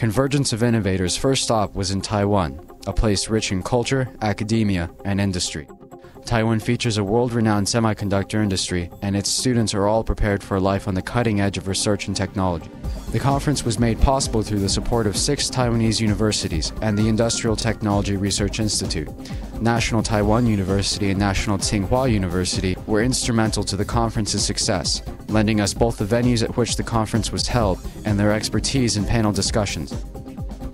Convergence of Innovators' first stop was in Taiwan, a place rich in culture, academia, and industry. Taiwan features a world renowned semiconductor industry, and its students are all prepared for life on the cutting edge of research and technology. The conference was made possible through the support of six Taiwanese universities and the Industrial Technology Research Institute. National Taiwan University and National Tsinghua University were instrumental to the conference's success, lending us both the venues at which the conference was held and their expertise in panel discussions.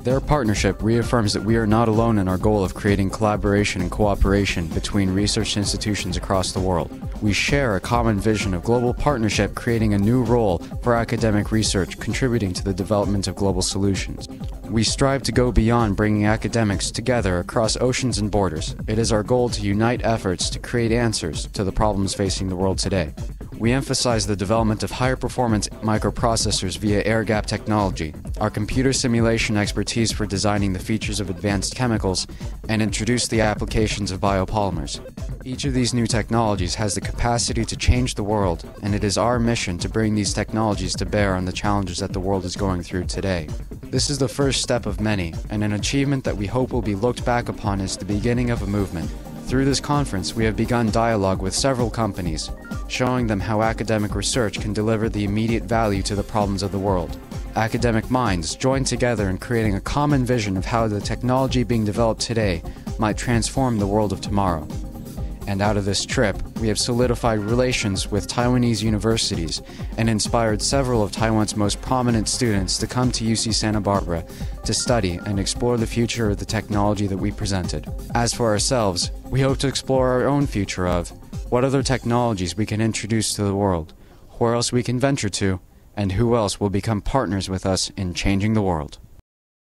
Their partnership reaffirms that we are not alone in our goal of creating collaboration and cooperation between research institutions across the world. We share a common vision of global partnership creating a new role for academic research contributing to the development of global solutions. We strive to go beyond bringing academics together across oceans and borders. It is our goal to unite efforts to create answers to the problems facing the world today. We emphasize the development of higher performance microprocessors via air gap technology, our computer simulation expertise for designing the features of advanced chemicals, and introduce the applications of biopolymers. Each of these new technologies has the capacity to change the world, and it is our mission to bring these technologies to bear on the challenges that the world is going through today. This is the first step of many, and an achievement that we hope will be looked back upon as the beginning of a movement. Through this conference, we have begun dialogue with several companies, showing them how academic research can deliver the immediate value to the problems of the world. Academic minds join together in creating a common vision of how the technology being developed today might transform the world of tomorrow. And out of this trip, we have solidified relations with Taiwanese universities and inspired several of Taiwan's most prominent students to come to UC Santa Barbara to study and explore the future of the technology that we presented. As for ourselves, we hope to explore our own future of what other technologies we can introduce to the world, where else we can venture to, and who else will become partners with us in changing the world.